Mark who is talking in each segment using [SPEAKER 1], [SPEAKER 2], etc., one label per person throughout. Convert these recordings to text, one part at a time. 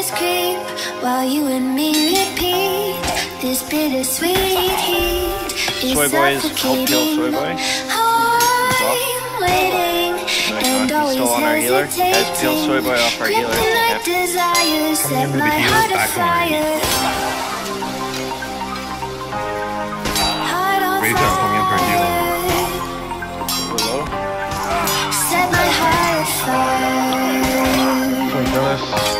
[SPEAKER 1] tears creep while you and me repeat this bittersweet heat.
[SPEAKER 2] Soy Boy's Soy Boy.
[SPEAKER 1] I'm waiting and always
[SPEAKER 2] still on our healer. Guys, peel Soy Boy off our healer. Yep.
[SPEAKER 1] Desires, How
[SPEAKER 3] many
[SPEAKER 1] we
[SPEAKER 3] back on Rage out coming in for a
[SPEAKER 2] healer.
[SPEAKER 1] Set my heart fire.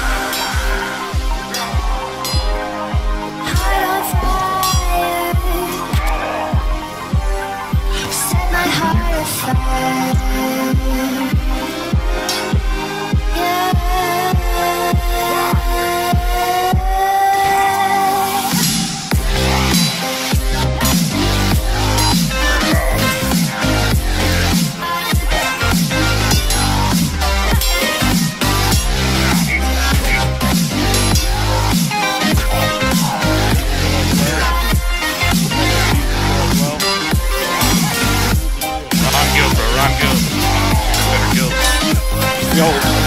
[SPEAKER 3] Yo.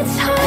[SPEAKER 1] it's hard.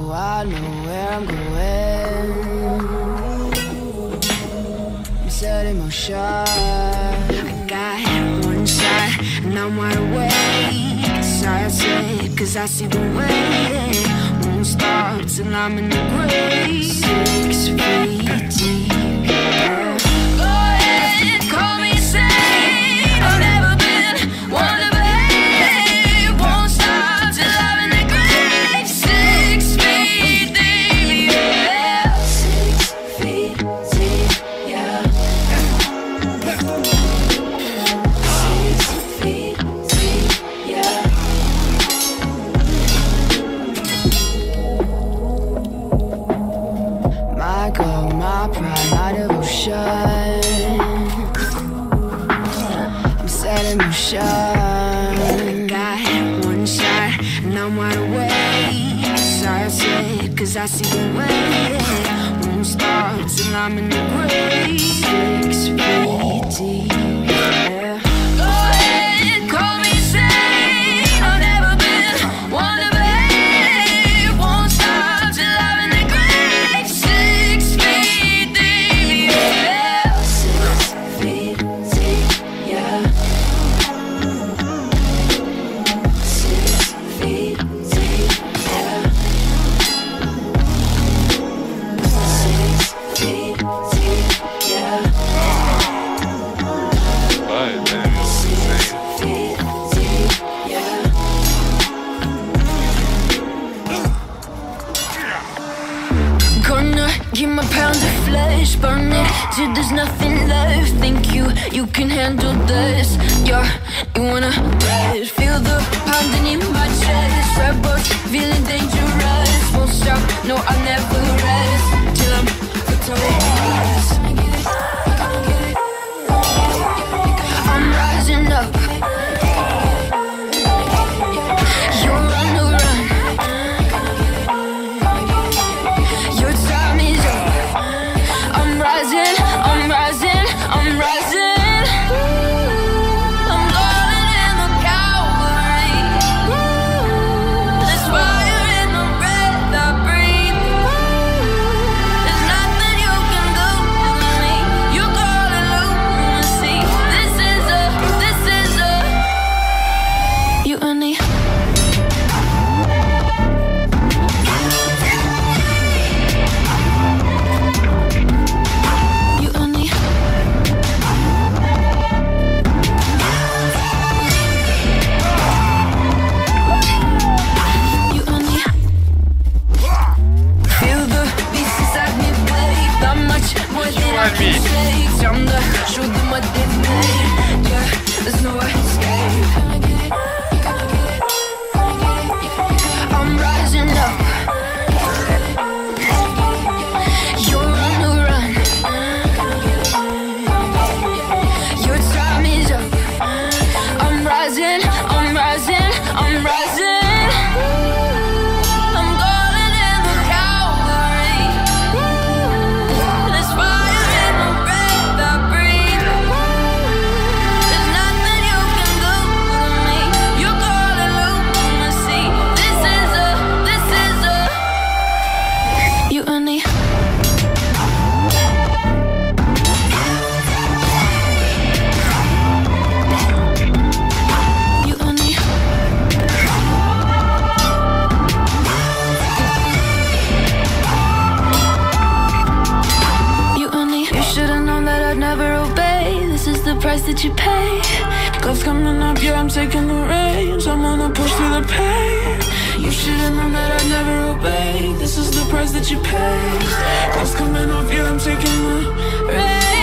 [SPEAKER 1] know,
[SPEAKER 4] I
[SPEAKER 5] know where I'm going. I'm setting my shot. I got one shot, and I'm wide awake. So I say, cause I see the way. Won't start till I'm in the grave. Six feet deep. motion I'm set in motion Got one shot and I'm wide awake Sorry cause I see the way Won't stop till I'm in the grave Six feet deep. That you pay. Gloves coming up, yeah, I'm taking the reins. I'm gonna push through the pain. You should've known that I'd never obey. This is the price that you pay. Gloves coming off, yeah, I'm taking the reins.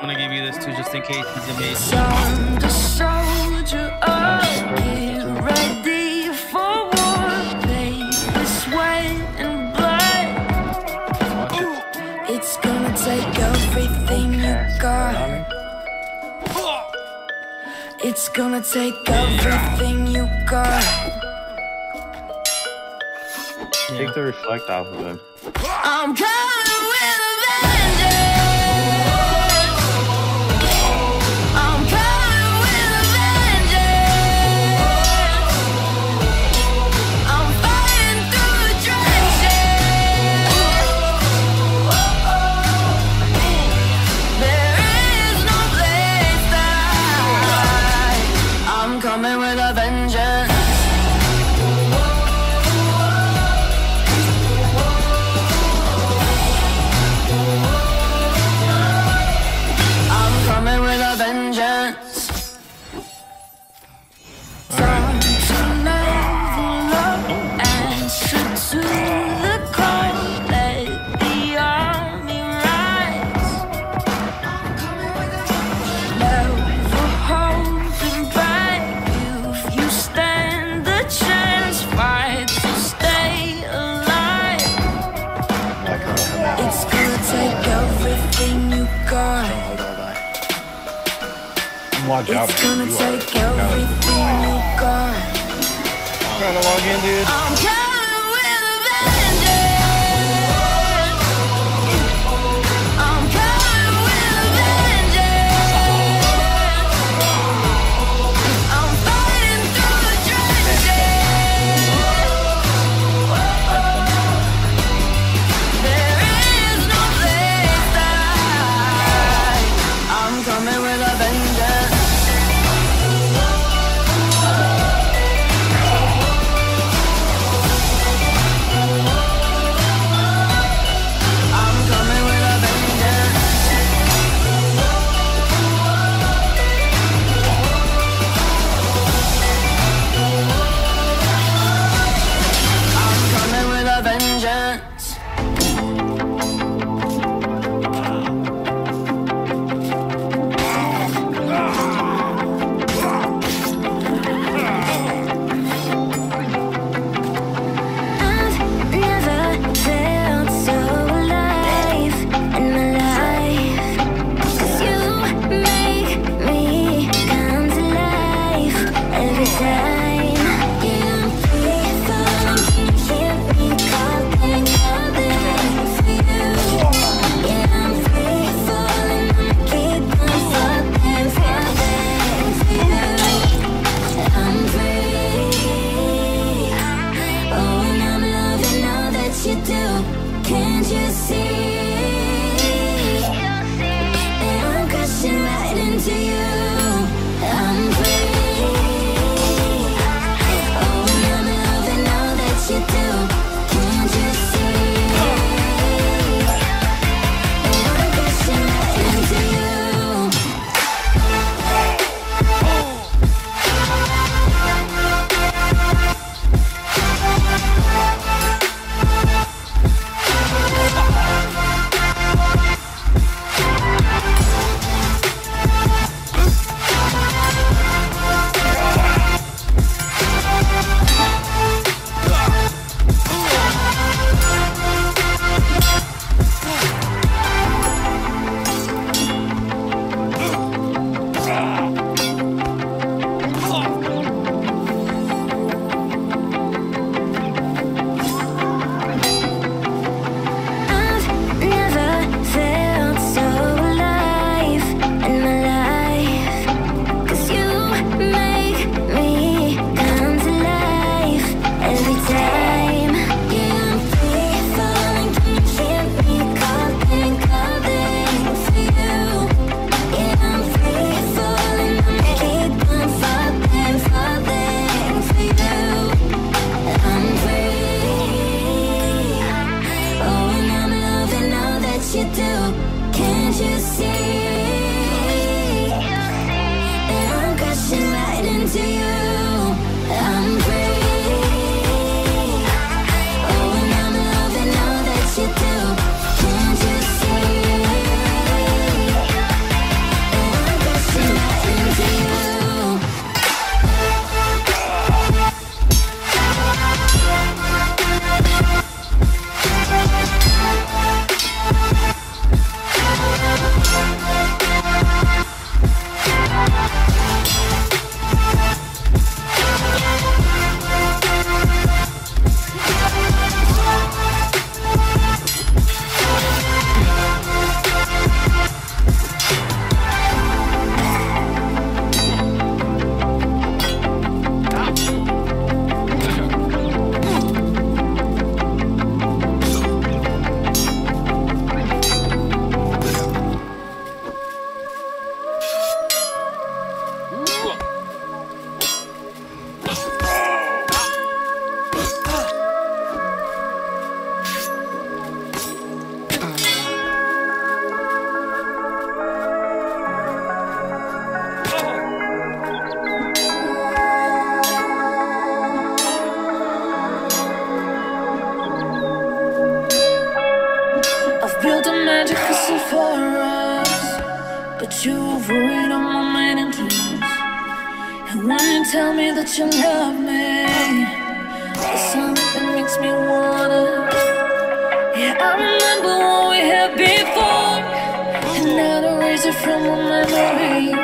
[SPEAKER 6] I'm gonna give you this too, just in case he's amazing.
[SPEAKER 5] Son, the soldier up, get ready for war. Baby, sweat and blood. It's gonna take everything you got. It's gonna take everything you got.
[SPEAKER 4] Take the reflect off of him.
[SPEAKER 5] I'm coming
[SPEAKER 4] Out.
[SPEAKER 5] It's gonna
[SPEAKER 4] You are-
[SPEAKER 5] take everything uh, you got.
[SPEAKER 4] Trying to log in, dude.
[SPEAKER 5] I'm coming with a vengeance. I'm coming with a vengeance. I'm fighting through the trenches. There is no place. I'm coming with a vengeance. you see? See. That I'm crashing right into you.
[SPEAKER 7] Me that you love me, there's something makes me wanna. Yeah, I remember what we had before, and now to erase it from my memory.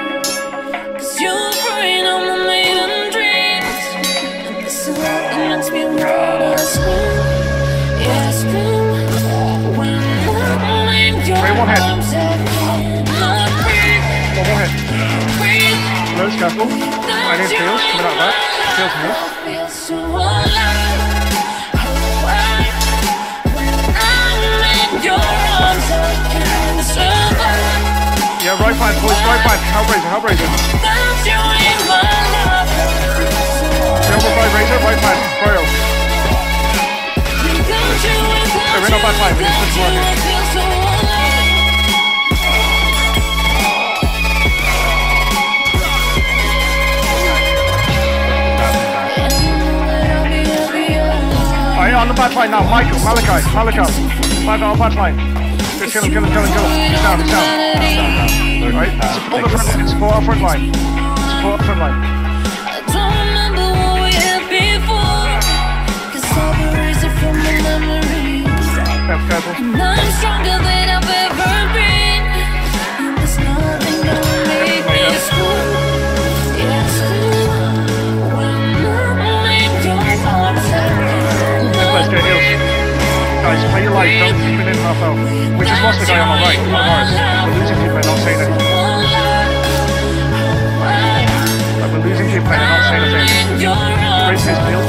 [SPEAKER 7] Cause you overrate all my main dreams, and there's something makes me wanna scream. Yeah, scream. When I'm in your
[SPEAKER 4] Wait, one head.
[SPEAKER 7] arms, I cannot breathe,
[SPEAKER 4] More. Loads, careful. I need feels back. Feels
[SPEAKER 7] in survive.
[SPEAKER 4] Yeah, right flank, boys, right flank. Hellraiser, Hellraiser.
[SPEAKER 7] In
[SPEAKER 4] Silver five Razor, right flank. Royal. we're not back line, we just
[SPEAKER 7] without
[SPEAKER 4] switch
[SPEAKER 7] you,
[SPEAKER 4] on the back line now. Michael, Malachi, Malachi. Back on back line. Just kill him, kill him, kill him, kill him. He's down, he's down. Alright, support the front, support our front line. Support our front line.
[SPEAKER 7] I don't remember what we had before. Cause I've erased it from my memory.
[SPEAKER 4] Careful, careful.
[SPEAKER 7] And I'm stronger than
[SPEAKER 4] Guys, play your life, don't keep it in half out. We just lost the guy on my right, on ours. We're losing keep playing, not saying anything. We're losing keep playing, not saying anything. Raise his please.